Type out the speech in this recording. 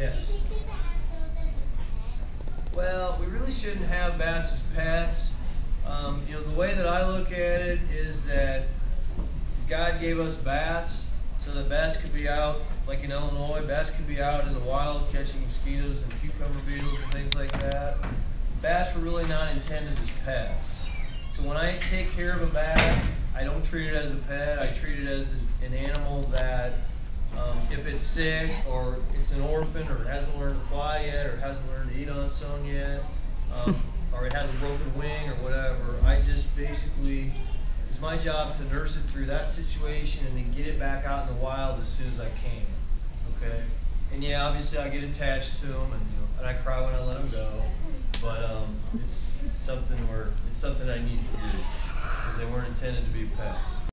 Yes. Well, we really shouldn't have bats as pets. Um, you know, the way that I look at it is that God gave us bats so that bats could be out, like in Illinois, bats could be out in the wild catching mosquitoes and cucumber beetles and things like that. Bats were really not intended as pets. So when I take care of a bat, I don't treat it as a pet. I treat it as an animal that if it's sick or it's an orphan or it hasn't learned to fly yet or it hasn't learned to eat on its own yet, um, or it has a broken wing or whatever, I just basically it's my job to nurse it through that situation and then get it back out in the wild as soon as I can. Okay. And yeah, obviously I get attached to them and you know, and I cry when I let them go. But um, it's something where it's something I need to do because they weren't intended to be pets.